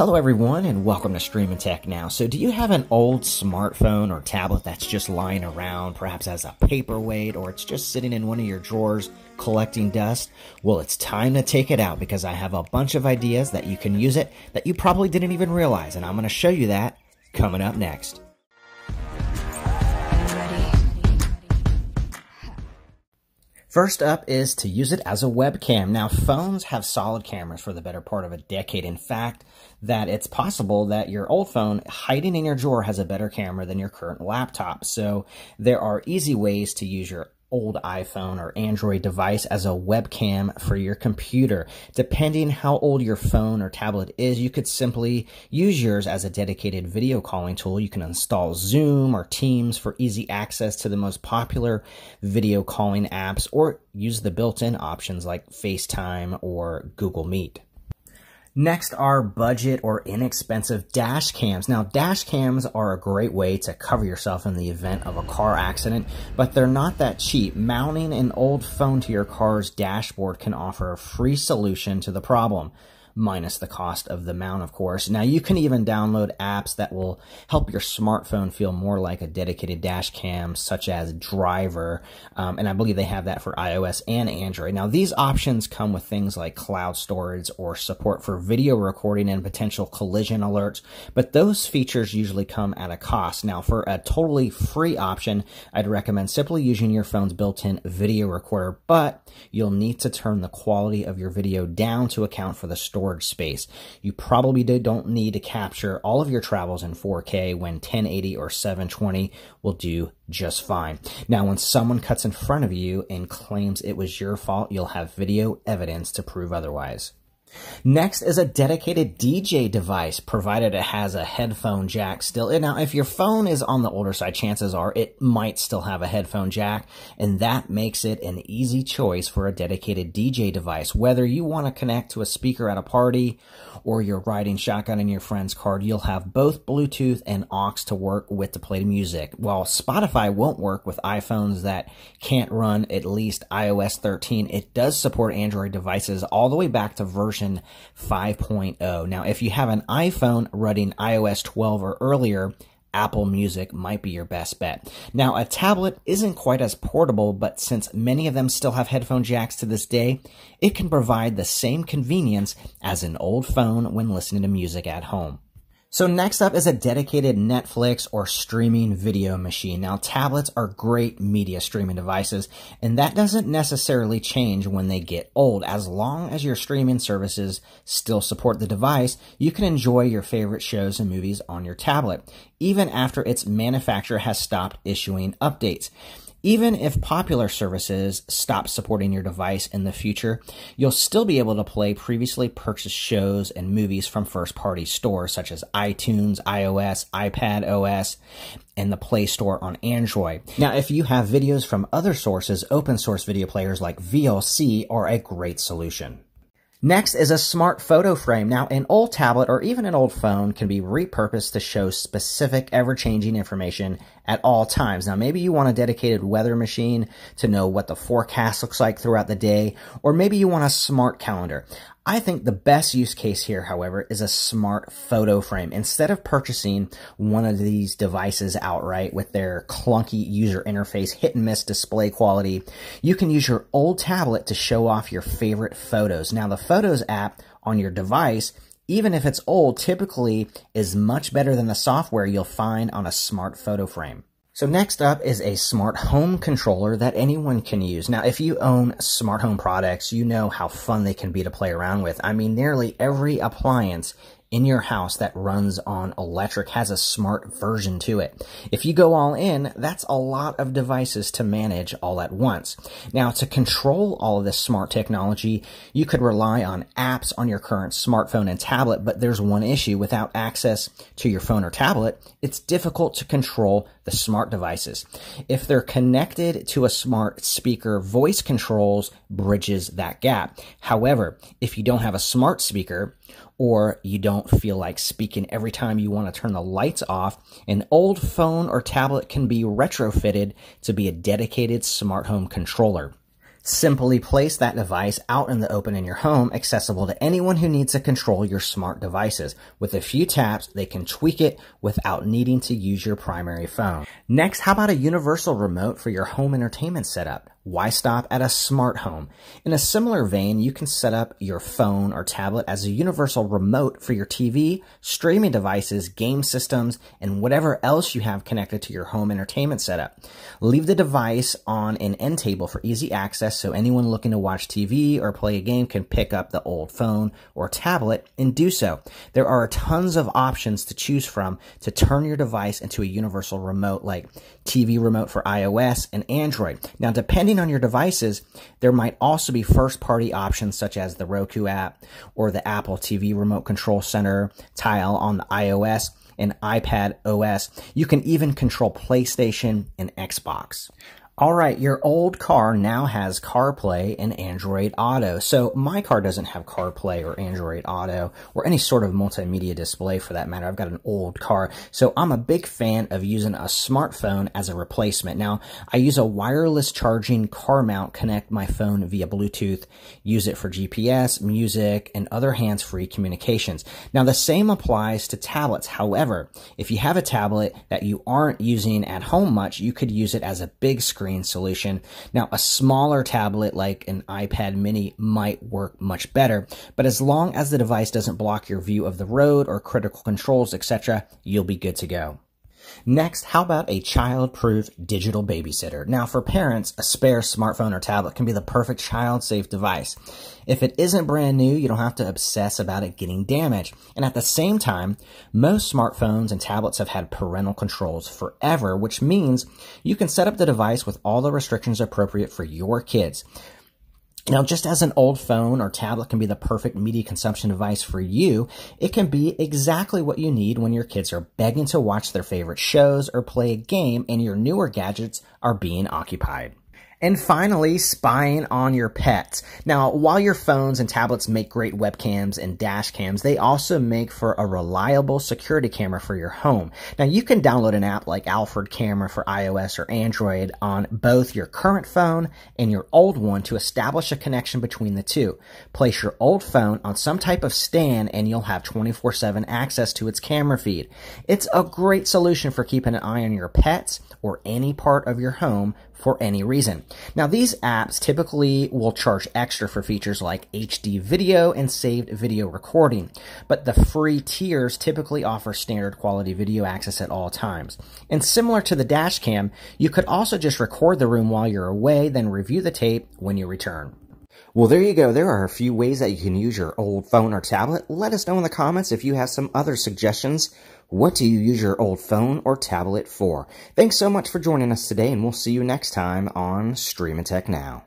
Hello everyone and welcome to Stream & Tech Now. So do you have an old smartphone or tablet that's just lying around, perhaps as a paperweight, or it's just sitting in one of your drawers collecting dust? Well, it's time to take it out because I have a bunch of ideas that you can use it that you probably didn't even realize, and I'm going to show you that coming up next. First up is to use it as a webcam. Now, phones have solid cameras for the better part of a decade. In fact, that it's possible that your old phone hiding in your drawer has a better camera than your current laptop. So there are easy ways to use your old iPhone or Android device as a webcam for your computer. Depending how old your phone or tablet is, you could simply use yours as a dedicated video calling tool. You can install Zoom or Teams for easy access to the most popular video calling apps or use the built-in options like FaceTime or Google Meet. Next are budget or inexpensive dash cams. Now, dash cams are a great way to cover yourself in the event of a car accident, but they're not that cheap. Mounting an old phone to your car's dashboard can offer a free solution to the problem minus the cost of the mount, of course. Now, you can even download apps that will help your smartphone feel more like a dedicated dash cam, such as Driver, um, and I believe they have that for iOS and Android. Now, these options come with things like cloud storage or support for video recording and potential collision alerts, but those features usually come at a cost. Now, for a totally free option, I'd recommend simply using your phone's built-in video recorder, but you'll need to turn the quality of your video down to account for the storage storage space. You probably don't need to capture all of your travels in 4K when 1080 or 720 will do just fine. Now, when someone cuts in front of you and claims it was your fault, you'll have video evidence to prove otherwise. Next is a dedicated DJ device, provided it has a headphone jack still. Now, if your phone is on the older side, chances are it might still have a headphone jack, and that makes it an easy choice for a dedicated DJ device. Whether you want to connect to a speaker at a party or you're riding shotgun in your friend's car, you'll have both Bluetooth and aux to work with to play the music. While Spotify won't work with iPhones that can't run at least iOS 13, it does support Android devices all the way back to version version 5.0. Now, if you have an iPhone running iOS 12 or earlier, Apple Music might be your best bet. Now, a tablet isn't quite as portable, but since many of them still have headphone jacks to this day, it can provide the same convenience as an old phone when listening to music at home. So next up is a dedicated Netflix or streaming video machine. Now tablets are great media streaming devices and that doesn't necessarily change when they get old. As long as your streaming services still support the device, you can enjoy your favorite shows and movies on your tablet, even after its manufacturer has stopped issuing updates. Even if popular services stop supporting your device in the future, you'll still be able to play previously purchased shows and movies from first party stores such as iTunes, iOS, iPad OS, and the Play Store on Android. Now, if you have videos from other sources, open source video players like VLC are a great solution. Next is a smart photo frame. Now, an old tablet or even an old phone can be repurposed to show specific ever-changing information at all times. Now, maybe you want a dedicated weather machine to know what the forecast looks like throughout the day, or maybe you want a smart calendar. I think the best use case here, however, is a smart photo frame. Instead of purchasing one of these devices outright with their clunky user interface, hit and miss display quality, you can use your old tablet to show off your favorite photos. Now, the Photos app on your device even if it's old, typically is much better than the software you'll find on a smart photo frame. So next up is a smart home controller that anyone can use. Now, if you own smart home products, you know how fun they can be to play around with. I mean, nearly every appliance in your house that runs on electric has a smart version to it. If you go all in, that's a lot of devices to manage all at once. Now, to control all of this smart technology, you could rely on apps on your current smartphone and tablet, but there's one issue. Without access to your phone or tablet, it's difficult to control the smart devices. If they're connected to a smart speaker, voice controls bridges that gap. However, if you don't have a smart speaker, or you don't feel like speaking every time you want to turn the lights off, an old phone or tablet can be retrofitted to be a dedicated smart home controller. Simply place that device out in the open in your home, accessible to anyone who needs to control your smart devices. With a few taps, they can tweak it without needing to use your primary phone. Next, how about a universal remote for your home entertainment setup? Why stop at a smart home? In a similar vein, you can set up your phone or tablet as a universal remote for your TV, streaming devices, game systems, and whatever else you have connected to your home entertainment setup. Leave the device on an end table for easy access so anyone looking to watch TV or play a game can pick up the old phone or tablet and do so. There are tons of options to choose from to turn your device into a universal remote like TV remote for iOS and Android. Now, depending Depending on your devices, there might also be first party options such as the Roku app or the Apple TV Remote Control Center tile on the iOS and iPad OS. You can even control PlayStation and Xbox. All right, your old car now has CarPlay and Android Auto. So my car doesn't have CarPlay or Android Auto or any sort of multimedia display for that matter. I've got an old car. So I'm a big fan of using a smartphone as a replacement. Now, I use a wireless charging car mount, connect my phone via Bluetooth, use it for GPS, music, and other hands-free communications. Now, the same applies to tablets. However, if you have a tablet that you aren't using at home much, you could use it as a big screen screen solution. Now, a smaller tablet like an iPad mini might work much better, but as long as the device doesn't block your view of the road or critical controls, etc., you'll be good to go. Next, how about a child-proof digital babysitter? Now, for parents, a spare smartphone or tablet can be the perfect child-safe device. If it isn't brand new, you don't have to obsess about it getting damaged. And at the same time, most smartphones and tablets have had parental controls forever, which means you can set up the device with all the restrictions appropriate for your kids. Now, just as an old phone or tablet can be the perfect media consumption device for you, it can be exactly what you need when your kids are begging to watch their favorite shows or play a game and your newer gadgets are being occupied. And finally, spying on your pets. Now, while your phones and tablets make great webcams and dash cams, they also make for a reliable security camera for your home. Now, you can download an app like Alfred Camera for iOS or Android on both your current phone and your old one to establish a connection between the two. Place your old phone on some type of stand and you'll have 24-7 access to its camera feed. It's a great solution for keeping an eye on your pets or any part of your home for any reason. Now, these apps typically will charge extra for features like HD video and saved video recording, but the free tiers typically offer standard quality video access at all times. And similar to the dash cam, you could also just record the room while you're away, then review the tape when you return. Well, there you go. There are a few ways that you can use your old phone or tablet. Let us know in the comments if you have some other suggestions. What do you use your old phone or tablet for? Thanks so much for joining us today, and we'll see you next time on Stream & Tech Now.